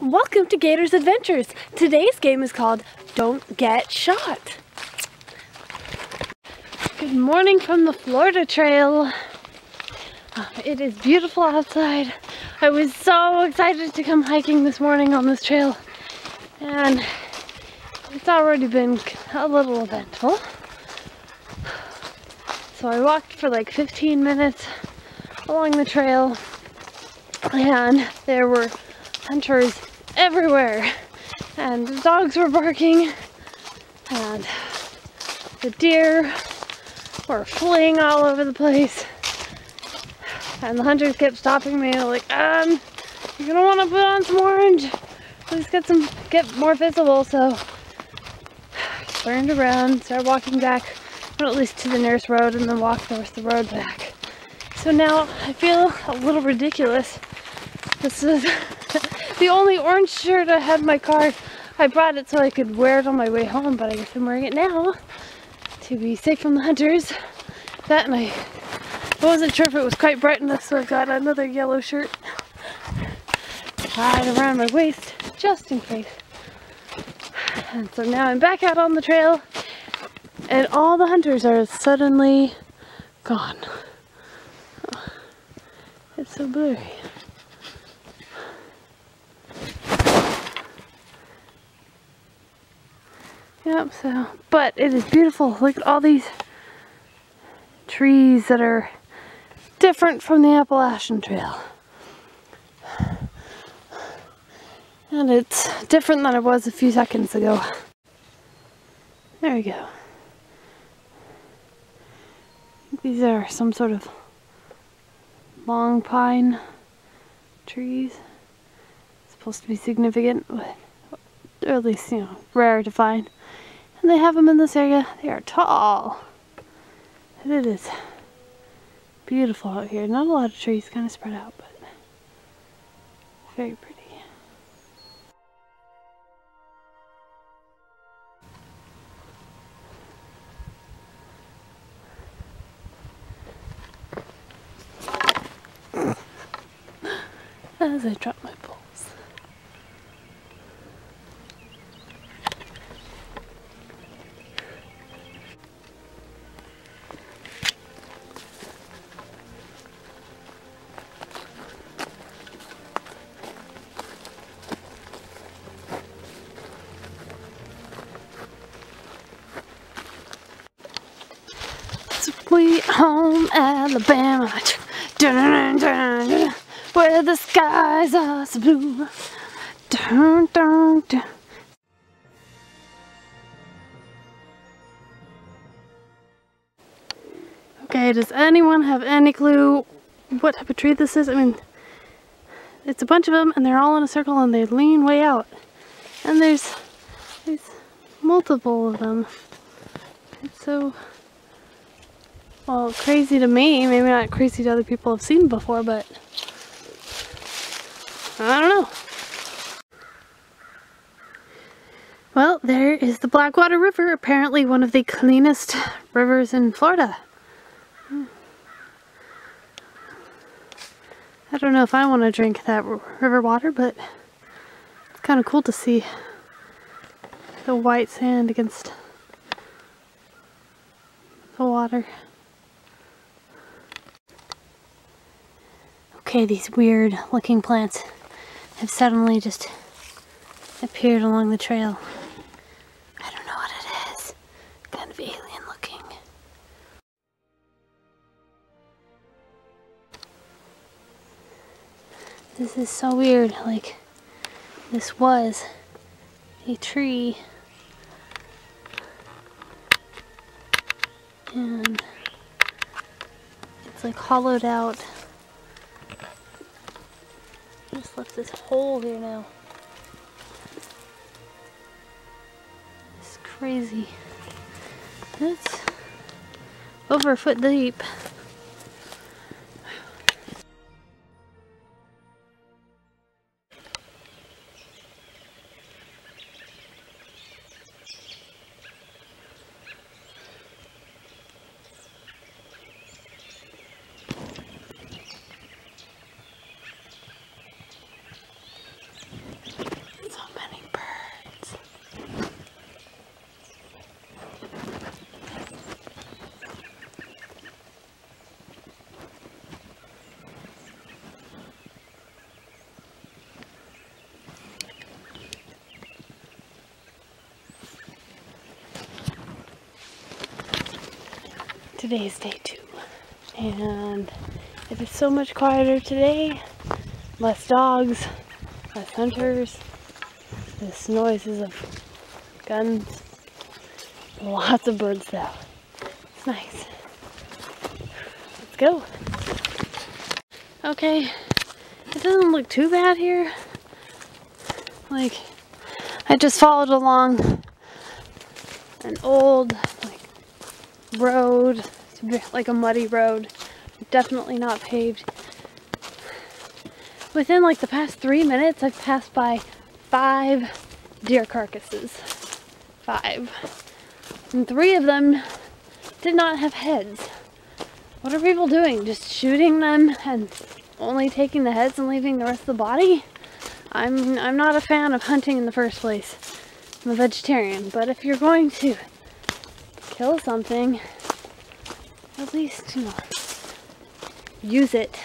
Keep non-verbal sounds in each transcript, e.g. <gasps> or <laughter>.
Welcome to Gators Adventures. Today's game is called Don't Get Shot. Good morning from the Florida Trail. Uh, it is beautiful outside. I was so excited to come hiking this morning on this trail and it's already been a little eventful. So I walked for like 15 minutes along the trail and there were hunters everywhere. And the dogs were barking. And the deer were fleeing all over the place. And the hunters kept stopping me like um you're gonna want to put on some orange. Let's get some get more visible. So turned around started walking back at least to the nearest road and then walk the rest of the road back. So now I feel a little ridiculous. This is the only orange shirt I had in my car. I brought it so I could wear it on my way home, but I guess I'm wearing it now to be safe from the hunters. That and I wasn't sure if it was quite bright enough, so I got another yellow shirt tied around my waist just in case. And so now I'm back out on the trail and all the hunters are suddenly gone. It's so blurry. Yep, so, but it is beautiful. Look at all these trees that are different from the Appalachian Trail. And it's different than it was a few seconds ago. There we go. These are some sort of long pine trees. It's supposed to be significant, or at least, you know, rare to find. And they have them in this area. They are tall. And it is beautiful out here. Not a lot of trees kind of spread out, but very pretty. As I drop my Sweet home Alabama, where the skies are so blue. Dun, dun, dun. Okay, does anyone have any clue what type of tree this is? I mean, it's a bunch of them and they're all in a circle and they lean way out. And there's, there's multiple of them. It's so well, crazy to me, maybe not crazy to other people I've seen before, but I don't know. Well, there is the Blackwater River, apparently one of the cleanest rivers in Florida. I don't know if I want to drink that river water, but it's kind of cool to see the white sand against the water. Okay, these weird looking plants have suddenly just appeared along the trail. I don't know what it is. Kind of alien looking. This is so weird. Like, this was a tree. And it's like hollowed out. This hole here now. It's crazy. It's over a foot deep. Today is day two. And it is so much quieter today. Less dogs, less hunters, less noises of guns, lots of birds though. It's nice. Let's go. Okay, it doesn't look too bad here. Like, I just followed along an old like road, like a muddy road, definitely not paved. Within like the past three minutes, I've passed by five deer carcasses. Five. And three of them did not have heads. What are people doing? Just shooting them and only taking the heads and leaving the rest of the body? I'm I'm not a fan of hunting in the first place. I'm a vegetarian, but if you're going to kill something, at least, you know, use it,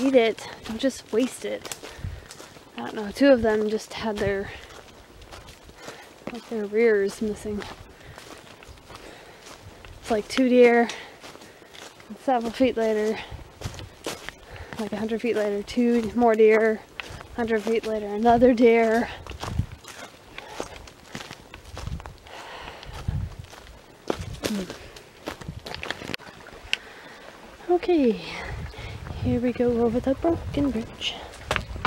eat it, don't just waste it. I don't know, two of them just had their, like their rears missing. It's like two deer, several feet later, like a hundred feet later, two more deer, hundred feet later, another deer. Okay, here we go over the broken bridge.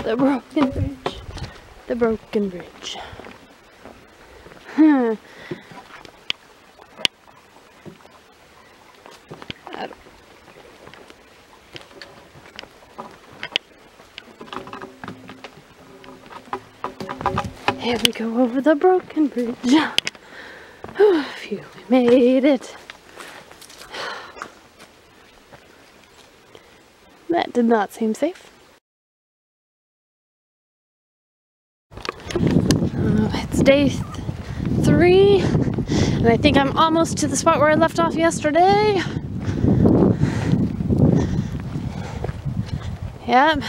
The broken bridge. The broken bridge. Here we go over the broken bridge. <sighs> Phew, we made it. Did not seem safe. Uh, it's day th three, and I think I'm almost to the spot where I left off yesterday. Yep,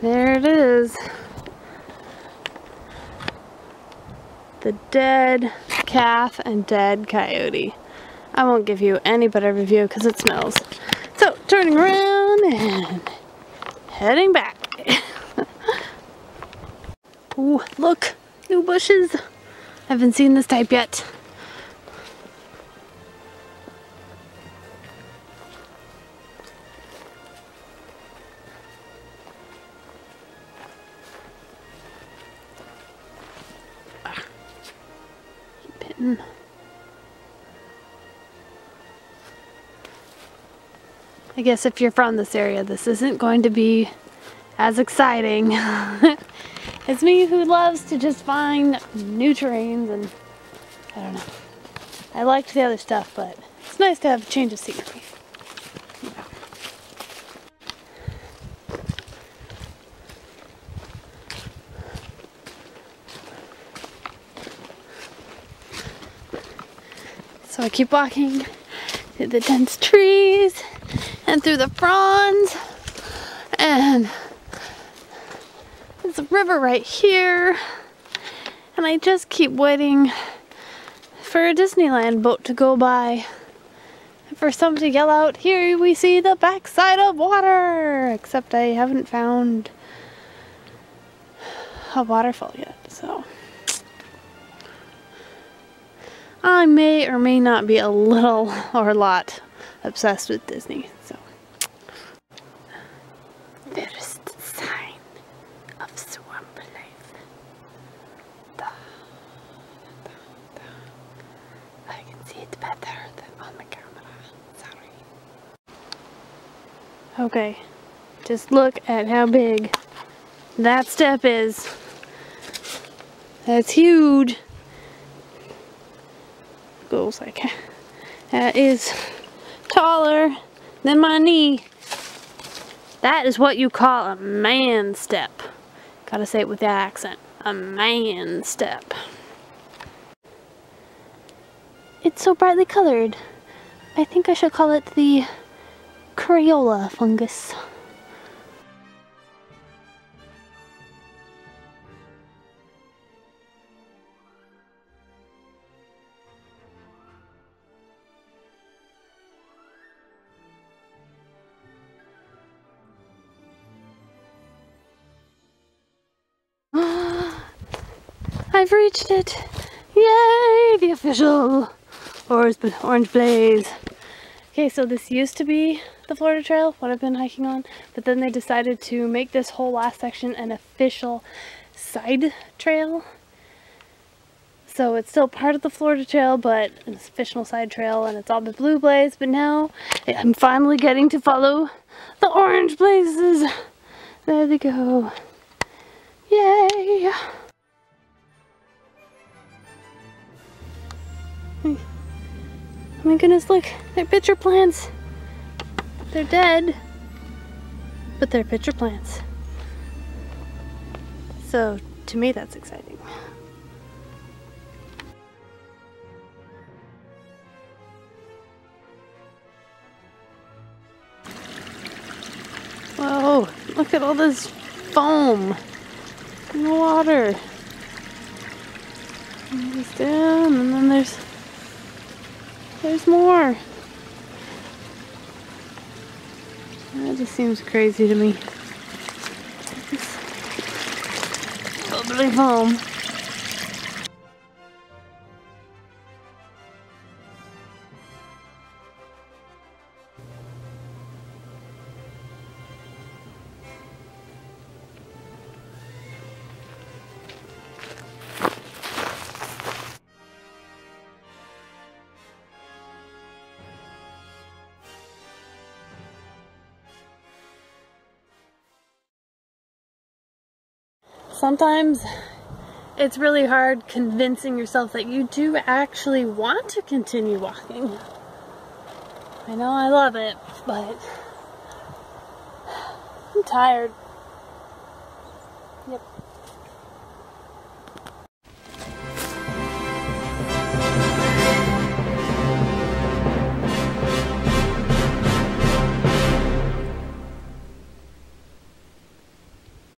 there it is. The dead calf and dead coyote. I won't give you any better review because it smells. Turning around and heading back. <laughs> Ooh, look, new bushes. I haven't seen this type yet. I guess if you're from this area, this isn't going to be as exciting <laughs> as me who loves to just find new terrains and I don't know. I liked the other stuff, but it's nice to have a change of scenery. So I keep walking through the dense trees and through the fronds. And there's a river right here. And I just keep waiting for a Disneyland boat to go by. For someone to yell out here we see the backside of water except I haven't found a waterfall yet so. I may or may not be a little or a lot obsessed with Disney so Better than on the camera. Sorry. Okay, just look at how big that step is. That's huge. Goes like that is taller than my knee. That is what you call a man step. Gotta say it with the accent. A man step. It's so brightly colored. I think I should call it the Crayola fungus. <gasps> I've reached it! Yay! The official Orange Blaze. Okay, so this used to be the Florida Trail, what I've been hiking on, but then they decided to make this whole last section an official side trail. So it's still part of the Florida Trail, but an official side trail, and it's all the blue blaze, but now I'm finally getting to follow the orange blazes. There they go. Yay! Oh my goodness, look, they're pitcher plants. They're dead, but they're pitcher plants. So to me, that's exciting. Whoa, look at all this foam in the water. And down, and then there's there's more. That just seems crazy to me. Bubbly foam. Sometimes it's really hard convincing yourself that you do actually want to continue walking. I know I love it, but I'm tired.